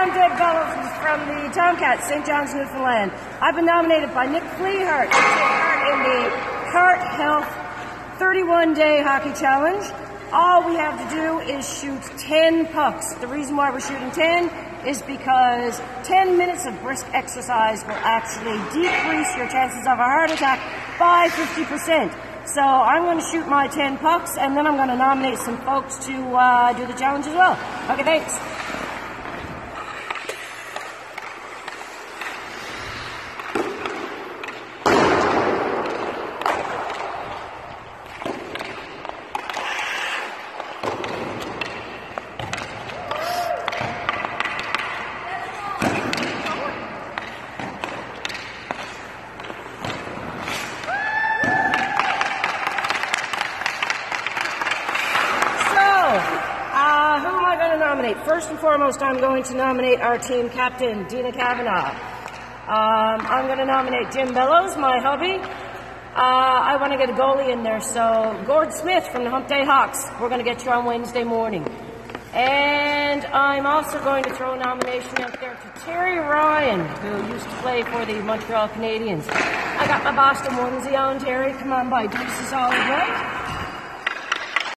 I'm Deb Bellows from the Tomcats, St. John's, Newfoundland. I've been nominated by Nick Fleehart to take part in the Heart Health 31 Day Hockey Challenge. All we have to do is shoot 10 pucks. The reason why we're shooting 10 is because 10 minutes of brisk exercise will actually decrease your chances of a heart attack by 50%. So I'm going to shoot my 10 pucks and then I'm going to nominate some folks to uh, do the challenge as well. Okay, thanks. Nominate. First and foremost, I'm going to nominate our team captain, Dina Kavanagh. Um, I'm going to nominate Jim Bellows, my hubby. Uh, I want to get a goalie in there, so Gord Smith from the Hump Day Hawks. We're going to get you on Wednesday morning. And I'm also going to throw a nomination out there to Terry Ryan, who used to play for the Montreal Canadiens. I got my Boston onesie on, Terry. Come on by, this is all right.